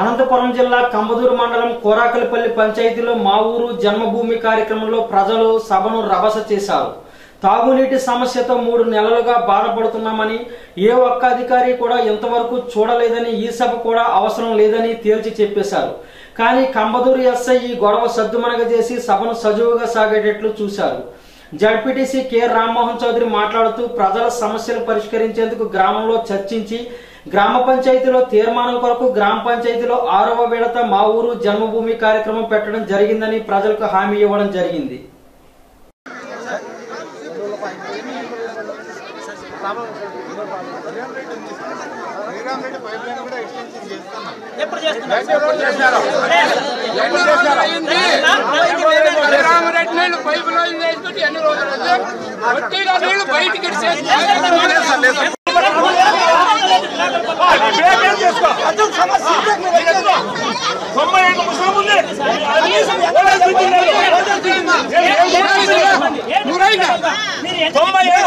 అనంతపురం జిల్లా కంబదూరు మండలం కోరాకలపల్లి పంచాయతీలో మా ఊరు జన్మభూమి కార్యక్రమంలో ప్రజలు సభను రభస చేశారు. తాగునీటి సమస్యతో మూడు నెలలుగా బాధపడుతున్నామని ఏ ఒక్క అధికారి కూడా ఇంతవరకు చూడలేదని ఈ సభ కూడా అవసరం లేదని తేల్చి చెప్పేశారు. కానీ కంబదూరు ఎస్ఐ ఈ గొడవ సద్దుమనగ చేసి సభను సజీవుగా సాగేటట్లు చూశారు. జడ్పీటీసీ కె రామ్మోహన్ చౌదరి మాట్లాడుతూ ప్రజల సమస్యలు పరిష్కరించేందుకు గ్రామంలో చర్చించి గ్రామ పంచాయతీలో తీర్మానం కొరకు గ్రామ పంచాయతీలో ఆరవ విడత మా ఊరు జన్మభూమి కార్యక్రమం పెట్టడం జరిగిందని ప్రజలకు హామీ ఇవ్వడం జరిగింది. రామరెడ్డి పైపులో వేసుకుంటే ఎన్ని రోజులు వచ్చి నీళ్ళు బయటికి తొంభై ఏళ్ళ ముసలం ఉంది తొంభై ఏళ్ళ